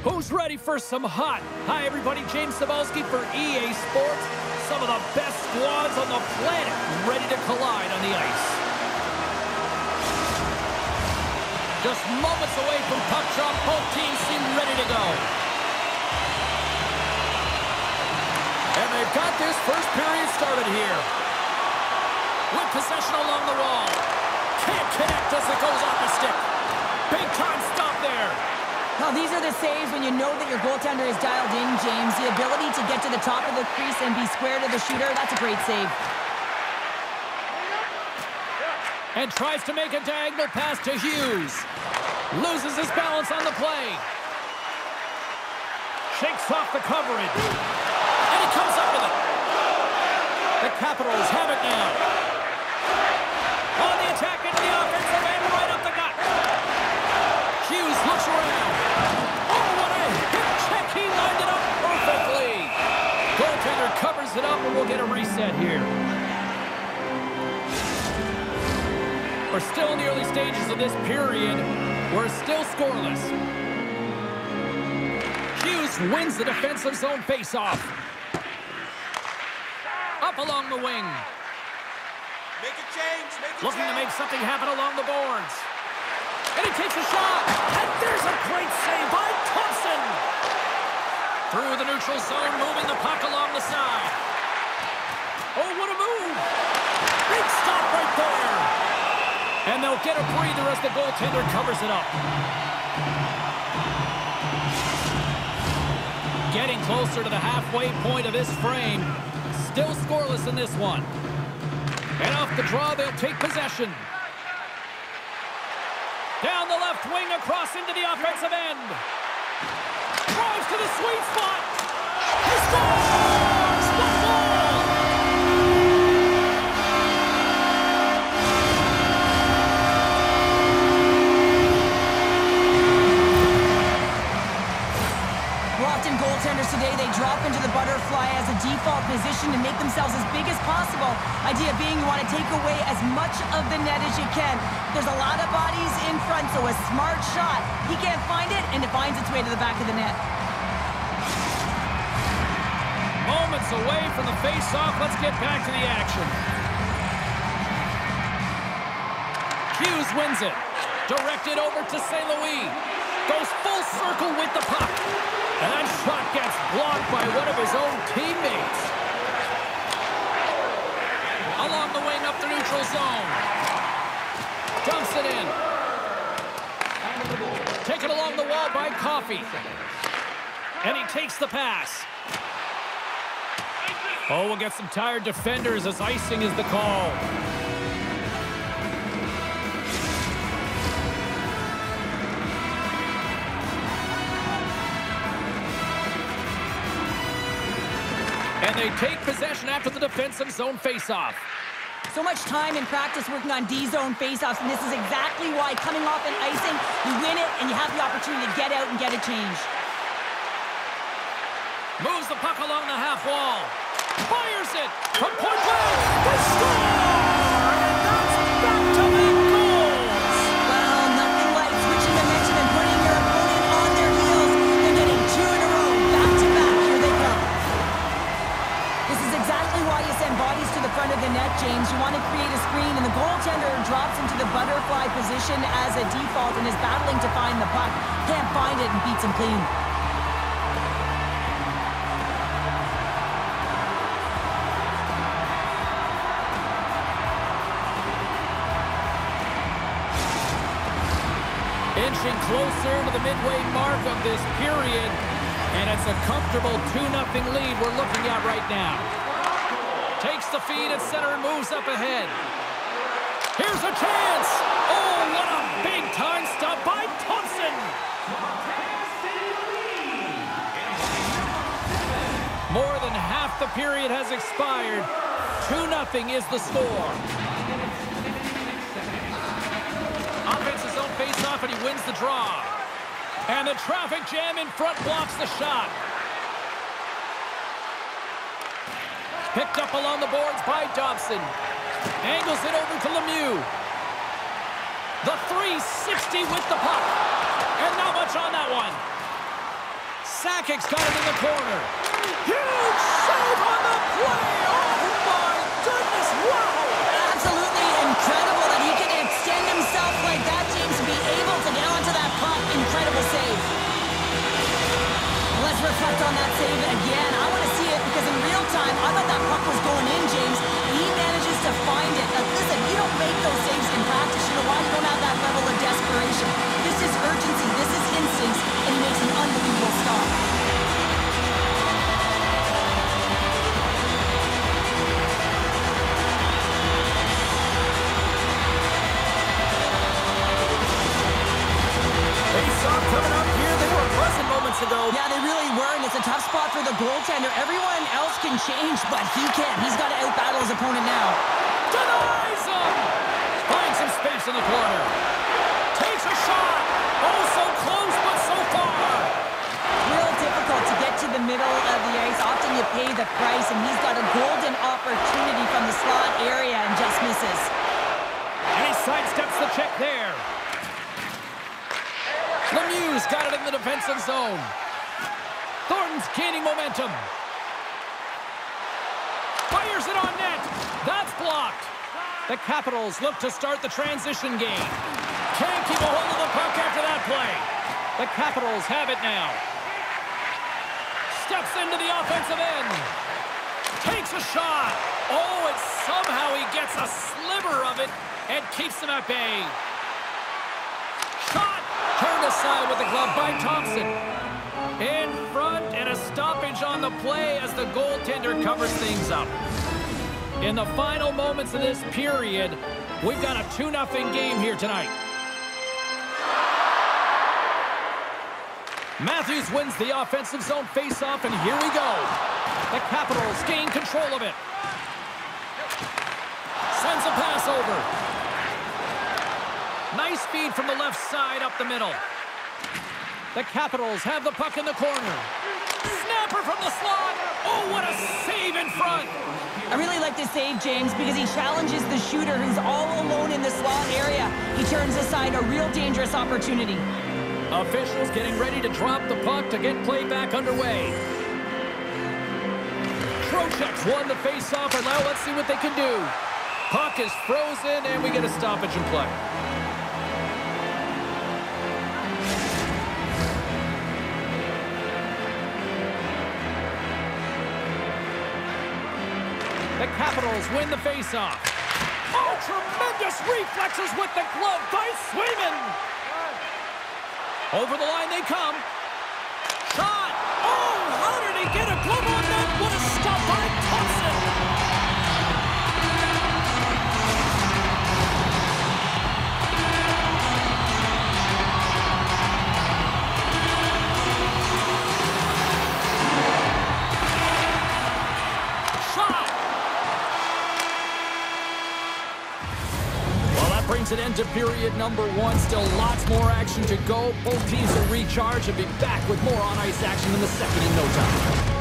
Who's ready for some hot? Hi, everybody. James Cybulski for EA Sports. Some of the best squads on the planet ready to collide on the ice. Just moments away from puck drop, both teams seem ready to go. And they've got this first period started here. With possession along the wall. Can't connect as it goes off the stick. Big time stop there. Now, these are the saves when you know that your goaltender is dialed in, James. The ability to get to the top of the crease and be square to the shooter, that's a great save. And tries to make a diagonal pass to Hughes. Loses his balance on the play. Shakes off the coverage. And he comes up with it. The Capitals have it now. On the attack into the offensive we'll get a reset here. We're still in the early stages of this period. We're still scoreless. Hughes wins the defensive zone faceoff. Up along the wing. Make a change, make a Looking to make something happen along the boards. And he takes a shot. And there's a great save by Thompson. Through the neutral zone, moving the puck along the side. Oh, what a move. Big stop right there. And they'll get a breather as the goaltender covers it up. Getting closer to the halfway point of this frame. Still scoreless in this one. And off the draw, they'll take possession. Down the left wing, across into the offensive end. Drives to the sweet spot. He scores! One goal! Well, often goaltenders today, they drop into the butterfly as a default position to make themselves as big as possible. Idea being you want to take away as much of the net as you can. There's a lot of bodies in front, so a smart shot. He can't find it, and it finds its way to the back of the net. Moments away from the face-off. Let's get back to the action. Hughes wins it. Directed over to St. Louis. Goes full circle with the puck. And that shot gets blocked by one of his own teammates. Along the wing up the neutral zone. Dumps it in. Taken along the wall by Coffey. And he takes the pass. Oh, we'll get some tired defenders as icing is the call. They take possession after the defensive zone faceoff. So much time in practice working on D-zone faceoffs, and this is exactly why coming off an icing, you win it, and you have the opportunity to get out and get a change. Moves the puck along the half wall. Fires it from point blank. James. You want to create a screen, and the goaltender drops into the butterfly position as a default and is battling to find the puck. Can't find it and beats him clean. Inching closer to the midway mark of this period. And it's a comfortable 2-0 lead we're looking at right now. Takes the feed at center and moves up ahead. Here's a chance! Oh, what a big-time stop by Thompson! More than half the period has expired. 2-0 is the score. Offensive zone face-off, and he wins the draw. And the traffic jam in front blocks the shot. Picked up along the boards by Dobson. Angles it over to Lemieux. The 360 with the puck. And not much on that one. Sakic's got it in the corner. Huge save on the play! Oh, my goodness! Wow! Absolutely incredible that he can extend himself like that, James, to be able to get onto that puck. Incredible save. Let's reflect on that save again. Puck was going in, James. He manages to find it. Now, listen, you don't make those saves in practice. You know why? You don't have that level of desperation. This is urgency. This is instincts. And he makes an unbelievable stop. Face-off coming up moments ago. Yeah, they really were, and it's a tough spot for the goaltender. Everyone else can change, but he can't. He's got to outbattle his opponent now. Denies him! Finds some space in the corner. Takes a shot. Oh, so close, but so far. Real difficult to get to the middle of the ice. Often you pay the price, and he's got a golden opportunity from the slot area and just misses. And he sidesteps the check there. Lemieux's got it in the defensive zone. Thornton's gaining momentum. Fires it on net. That's blocked. The Capitals look to start the transition game. Can't keep a hold of the puck after that play. The Capitals have it now. Steps into the offensive end. Takes a shot. Oh, and somehow he gets a sliver of it and keeps them at bay. Turned aside with the glove by Thompson. In front and a stoppage on the play as the goaltender covers things up. In the final moments of this period, we've got a 2-0 game here tonight. Matthews wins the offensive zone faceoff, and here we go. The Capitals gain control of it. Sends a pass over. Nice feed from the left side up the middle. The Capitals have the puck in the corner. Snapper from the slot. Oh, what a save in front. I really like this save, James, because he challenges the shooter who's all alone in the slot area. He turns aside a real dangerous opportunity. Officials getting ready to drop the puck to get play back underway. Trocheck's won the faceoff, and now let's see what they can do. Puck is frozen, and we get a stoppage in play. Capitals win the faceoff. Oh, tremendous reflexes with the glove by Swayman. Over the line they come. Brings an end to period number one. Still lots more action to go. Both teams will recharge and be back with more on-ice action in the second in no time.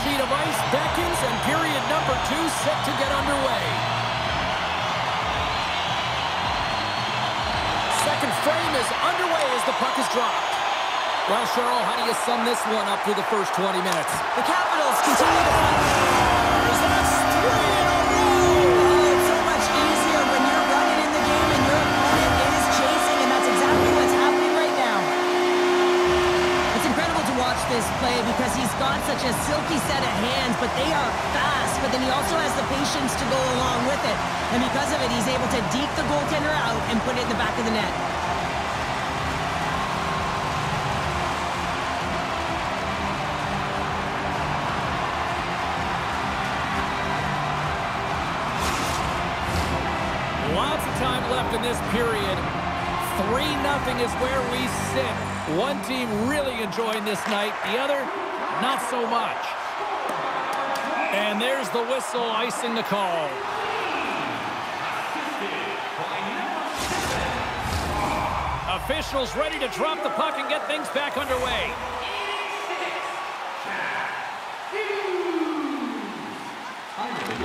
Sheet of ice beckons, and period number two set to get underway. Second frame is underway as the puck is dropped. Well, Cheryl, how do you sum this one up through the first 20 minutes? The Capitals continue to find... play because he's got such a silky set of hands, but they are fast. But then he also has the patience to go along with it. And because of it, he's able to deke the goaltender out and put it in the back of the net. Lots of time left in this period. 3-0 is where we sit. One team really enjoying this night. The other, not so much. And there's the whistle icing the call. Officials ready to drop the puck and get things back underway.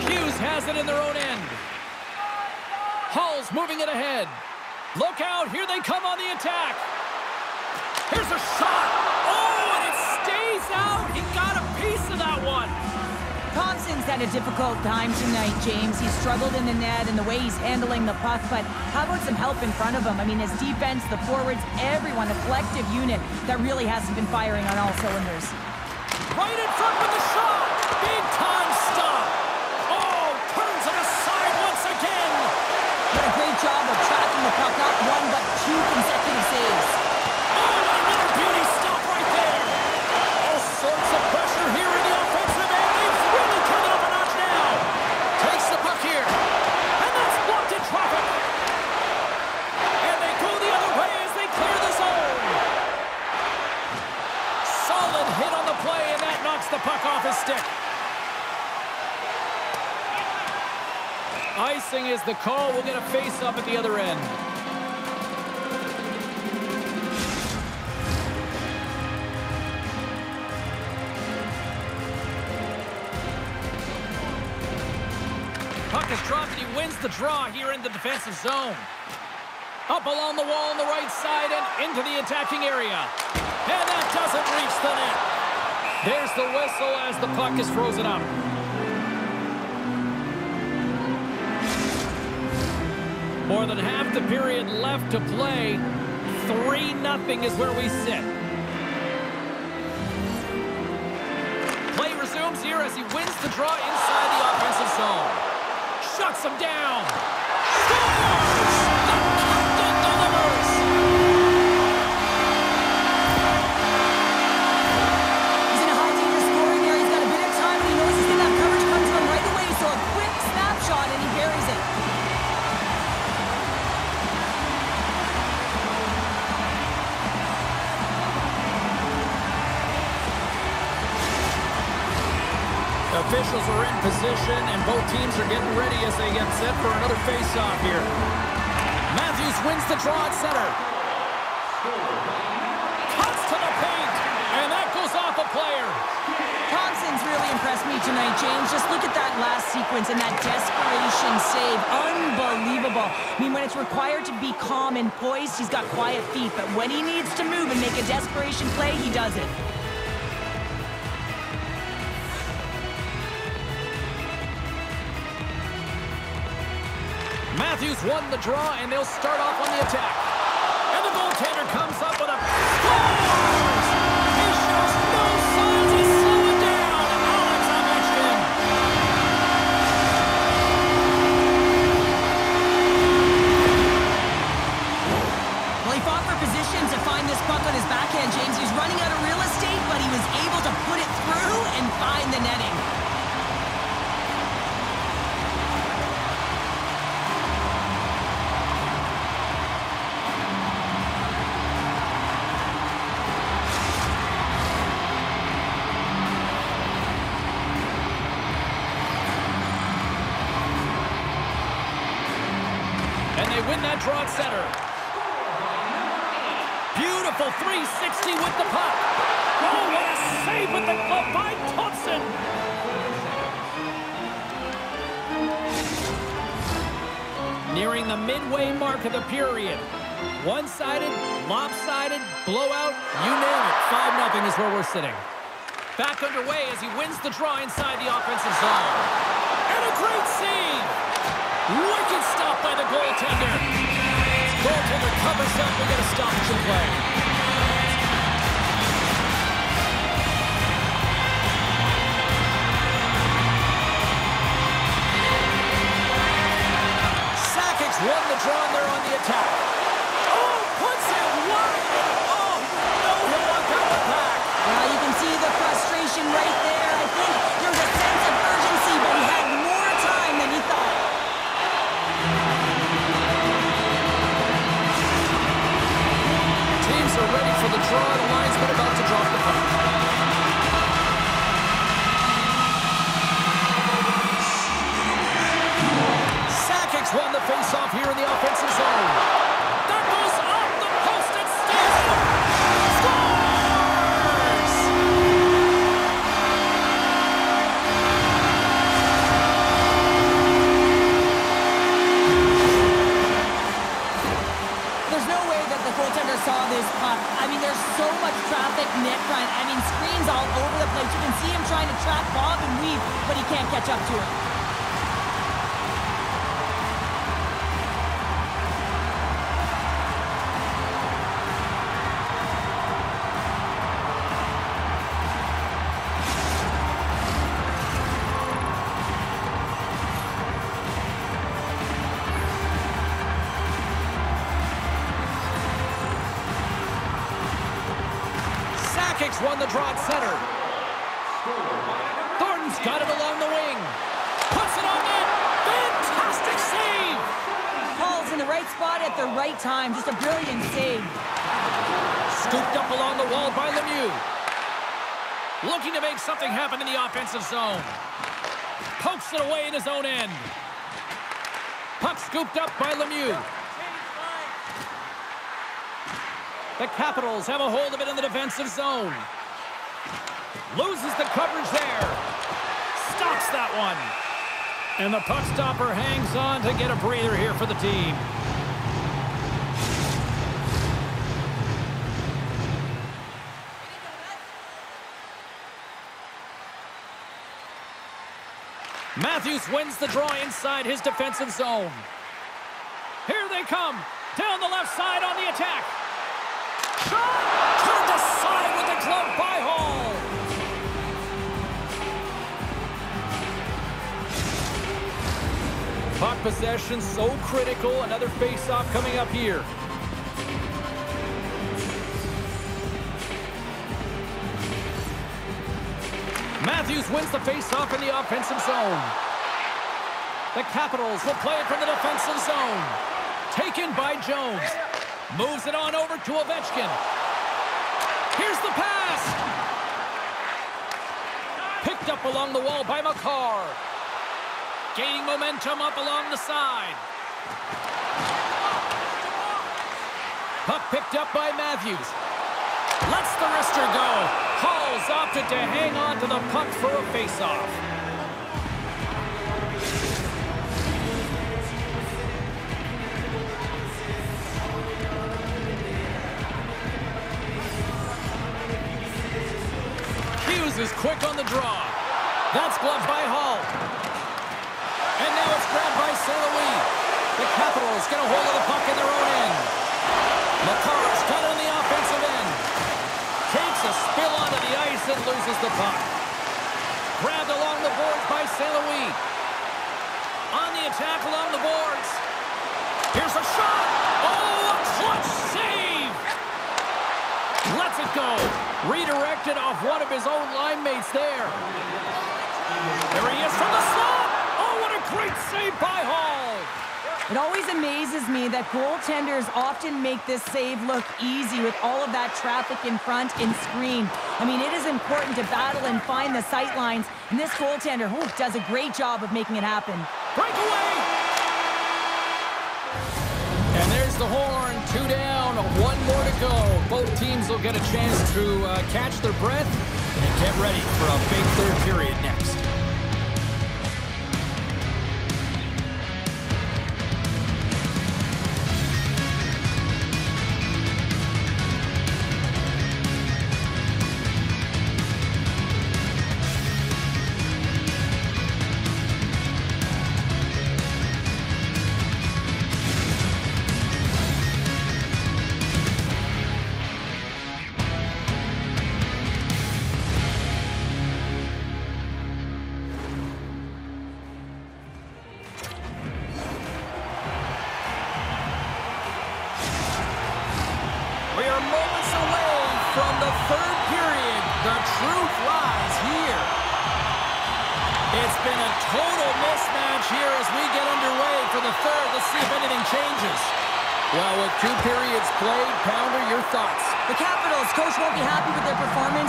Hughes has it in their own end. Hull's moving it ahead. Look out, here they come on the attack. Here's a shot. Oh, and it stays out. He got a piece of that one. Thompson's had a difficult time tonight, James. He struggled in the net and the way he's handling the puck, but how about some help in front of him? I mean, his defense, the forwards, everyone, a collective unit that really hasn't been firing on all cylinders. Right draw here in the defensive zone. Up along the wall on the right side and into the attacking area. And that doesn't reach the net. There's the whistle as the puck is frozen up. More than half the period left to play. 3-0 is where we sit. Play resumes here as he wins the draw inside the offensive zone. Shuts him down. Position, and both teams are getting ready as they get set for another face-off here. Matthews wins the draw at center. Cuts to the paint, and that goes off a player. Thompson's really impressed me tonight, James. Just look at that last sequence and that desperation save. Unbelievable. I mean, when it's required to be calm and poised, he's got quiet feet. But when he needs to move and make a desperation play, he does it. Matthews won the draw, and they'll start off on the attack. Win that draw at center. Beautiful 360 with the puck. Oh, what a save with the glove by Thompson. Nearing the midway mark of the period. One-sided, lopsided, blowout, you name it. 5-0 is where we're sitting. Back underway as he wins the draw inside the offensive zone. And a great save! Wicked stop by the goaltender. Goaltender covers up. We get a stoppage in play. Sakic won the draw they're on the attack. Draw. The linesman Sakic's won the draw at center. Thornton's got it along the wing. Puts it on net. Fantastic save. Paul's in the right spot at the right time. Just a brilliant save. Scooped up along the wall by Lemieux. Looking to make something happen in the offensive zone. Pokes it away in his own end. Puck scooped up by Lemieux. The Capitals have a hold of it in the defensive zone. Loses the coverage there. Stops that one. And the puck stopper hangs on to get a breather here for the team. Matthews wins the draw inside his defensive zone. Here they come. Down the left side on the attack. Possession so critical. Another face-off coming up here. Matthews wins the face-off in the offensive zone. The Capitals will play it from the defensive zone. Taken by Jones. Moves it on over to Ovechkin. Here's the pass. Picked up along the wall by Makar. Gaining momentum up along the side. Puck picked up by Matthews. Lets the wrister go. Hall's opted to hang on to the puck for a faceoff. Hughes is quick on the draw. That's gloved by Hall. And now it's grabbed by St. Louis. The Capitals get a hold of the puck in their own end. Makar's got on the offensive end. Takes a spill onto the ice and loses the puck. Grabbed along the boards by St. Louis. On the attack along the boards. Here's a shot. Oh, a clutch save. Lets it go. Redirected off one of his own line mates there. There he is from the slot. Oh, what a great save by Hall. It always amazes me that goaltenders often make this save look easy with all of that traffic in front and screen. I mean, it is important to battle and find the sight lines, and this goaltender whew, does a great job of making it happen. Breakaway! And there's the horn. Two down, one more to go. Both teams will get a chance to uh, catch their breath and get ready for a big third period next.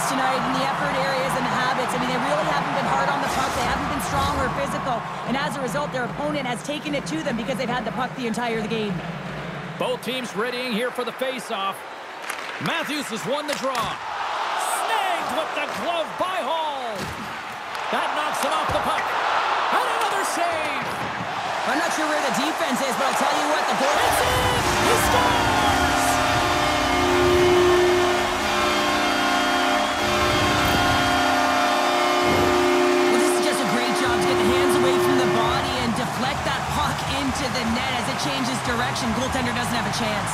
Tonight in the effort areas and the habits. I mean, they really haven't been hard on the puck. They haven't been strong or physical. And as a result, their opponent has taken it to them because they've had the puck the entire game. Both teams readying here for the face-off. Matthews has won the draw. Snagged with the glove by Hall. That knocks him off the puck. And another save. I'm not sure where the defense is, but I'll tell you what, the goal... It's in! He scores! Into the net as it changes direction. Goaltender doesn't have a chance.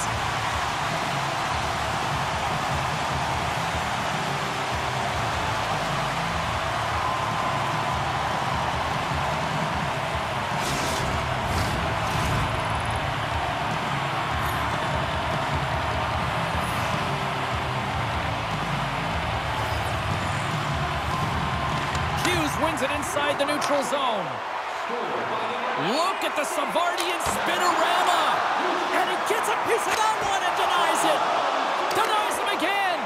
Hughes wins it inside the neutral zone. Look at the Savardian spinorama. And he gets a piece of that one and denies it. Denies him again.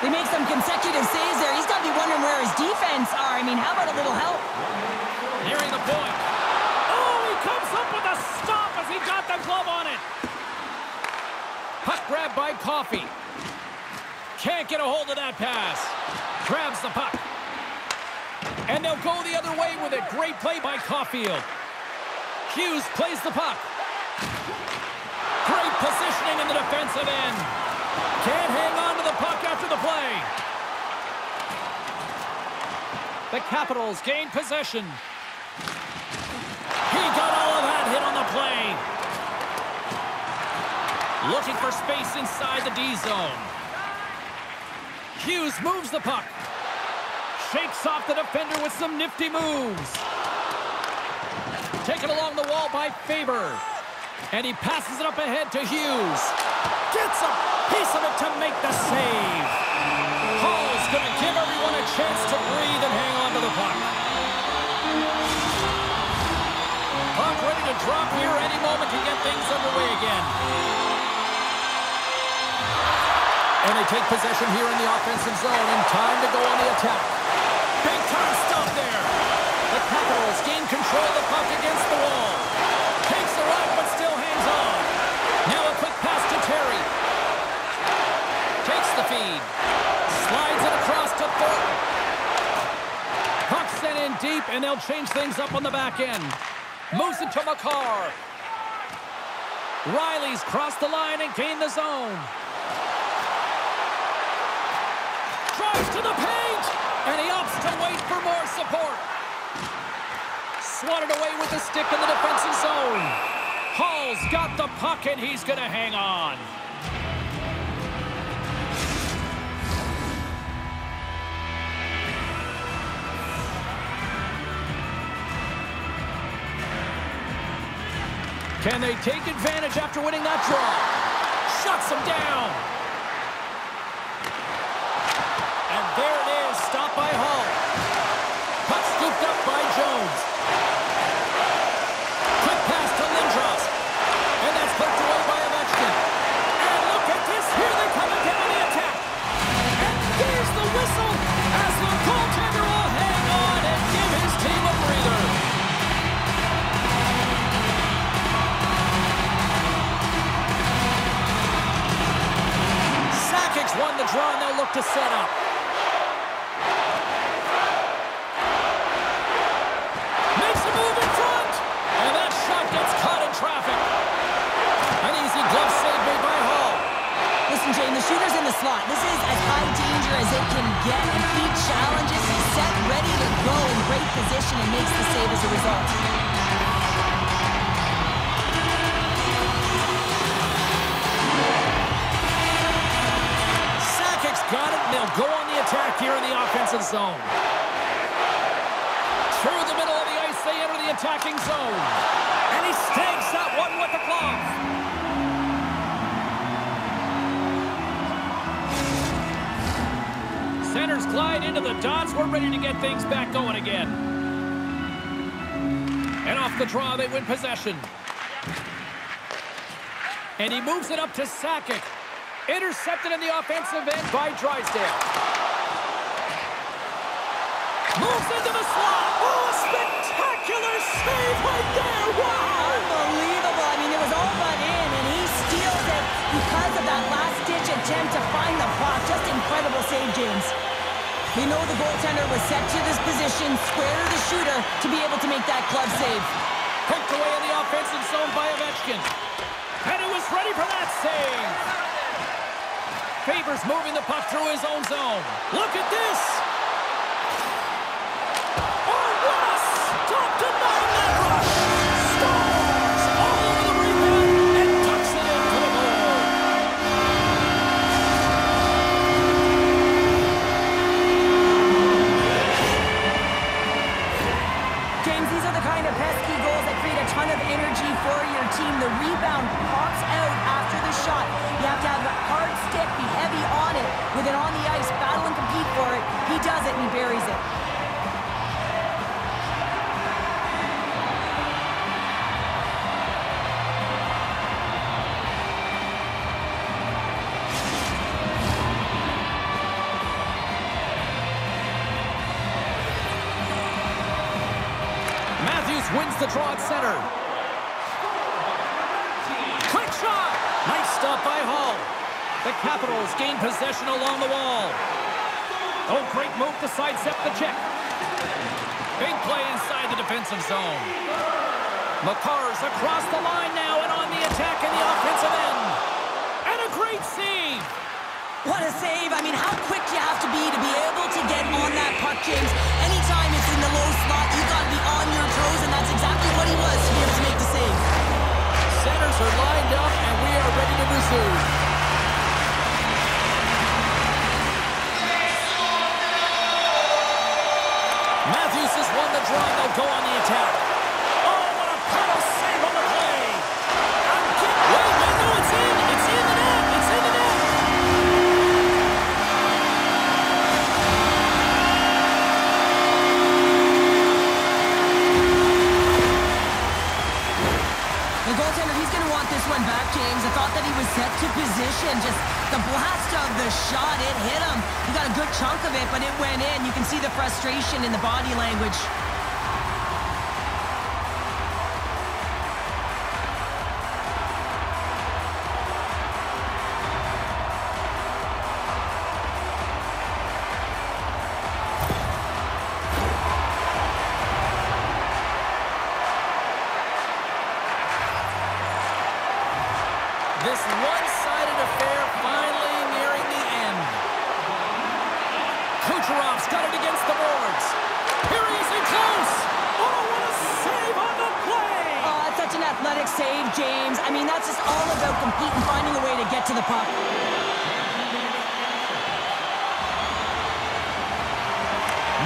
They make some consecutive saves there. He's got to be wondering where his defense are. I mean, how about a little help? Nearing the point. Oh, he comes up with a stop as he got the glove on it. Puck grab by Coffey. Can't get a hold of that pass. Grabs the puck. And they'll go the other way with it. Great play by Caulfield. Hughes plays the puck. Great positioning in the defensive end. Can't hang on to the puck after the play. The Capitals gain possession. He got all of that hit on the play. Looking for space inside the D zone. Hughes moves the puck. Shakes off the defender with some nifty moves. Taken along the wall by Faber. And he passes it up ahead to Hughes. Gets a piece of it to make the save. Hall's going to give everyone a chance to breathe and hang on to the puck. Puck ready to drop here any moment to get things underway again. And they take possession here in the offensive zone and time to go on the attack. Big time stop there. Capitals gain control of the puck against the wall. Takes the run but still hangs on. Now a quick pass to Terry. Takes the feed. Slides it across to Thornton. Puck sent in deep and they'll change things up on the back end. Moves it to Makar. Riley's crossed the line and gained the zone. Drives to the paint, and he opts to wait for more. Swatted away with the stick in the defensive zone. Hall's got the puck, and he's going to hang on. Can they take advantage after winning that draw? Shuts him down. And there it is, stopped by Hall. Puck scooped up by Jones. Whistle as the goaltender will hang on and give his team a breather. Sakic's won the draw, and they'll look to set up. Makes a move in front, and that shot gets caught in traffic. An easy glove save by Hall. Listen, Jane, the shooter's in the slot. This is danger as it can get. If he challenges, set, ready to go in great position and makes the save as a result. Got it, and they'll go on the attack here in the offensive zone. Through the middle of the ice, they enter the attacking zone. And he stakes that one with the glove. Centers glide into the dots. We're ready to get things back going again. And off the draw, they win possession. And he moves it up to Sakic. Intercepted in the offensive end by Drysdale. We know the goaltender was set to this position, square to the shooter, to be able to make that glove save. Picked away in the offensive zone by Ovechkin. And he was ready for that save. Favors moving the puck through his own zone. Look at this. Draw at center. Quick shot! Nice stop by Hall. The Capitals gain possession along the wall. Oh, great move to sidestep the check. Big play inside the defensive zone. Makar's across the line now and on the attack in the offensive end. And a great save. What a save. I mean, how quick you have to be to be able to get on that puck, James. Anytime it's in the low slot, you got to be on your toes, and that's exactly what he was to be able to make the save. Centers are lined up and we are ready to resume. Matthews has won the draw. They'll go on the attack. Save, James. I mean, that's just all about competing, finding a way to get to the puck.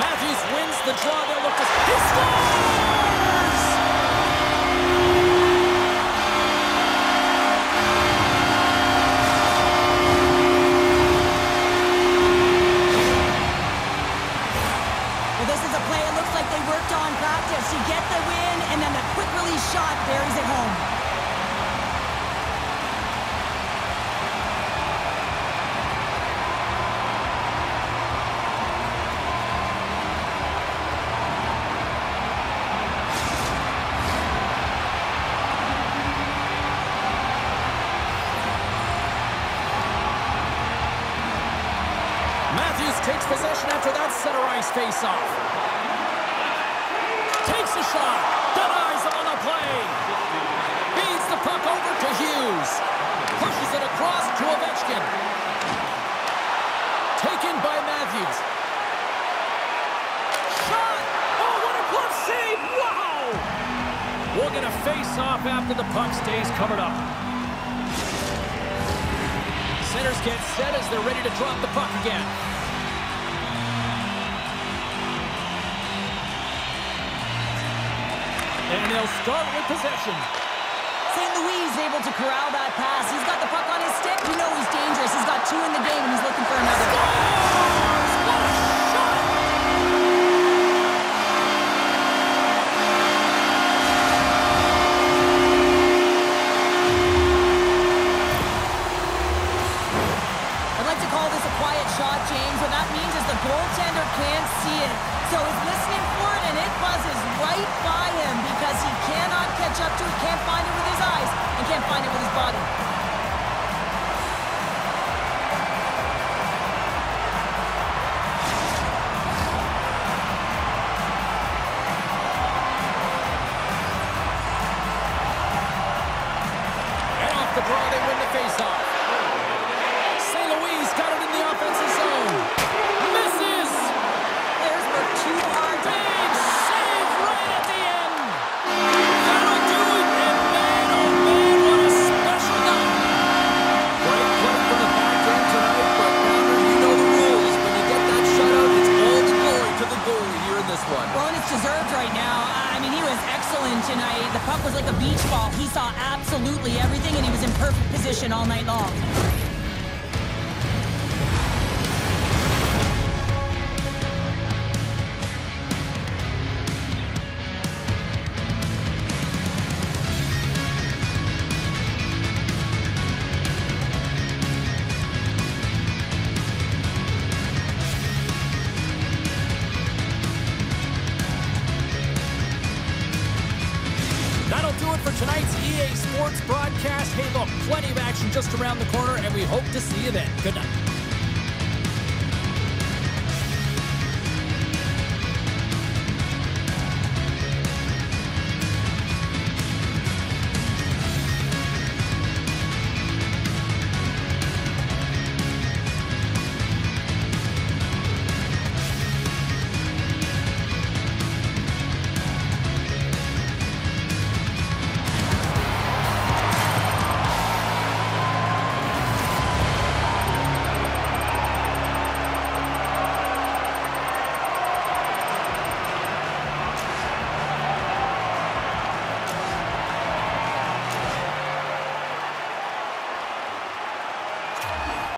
Matthews wins the draw. They'll look to... He! Pushes it across to Ovechkin. Taken by Matthews. Shot! Oh, what a glove save! Wow! We're going to face off after the puck stays covered up. Centers get set as they're ready to drop the puck again. And they'll start with possession. St. Louis is able to corral that pass. He's got the puck on his stick. You know he's dangerous. He's got two in the game, and he's looking for another. Scores! tonight's EA Sports broadcast. Hey, look, plenty of action just around the corner, and we hope to see you then. Good night.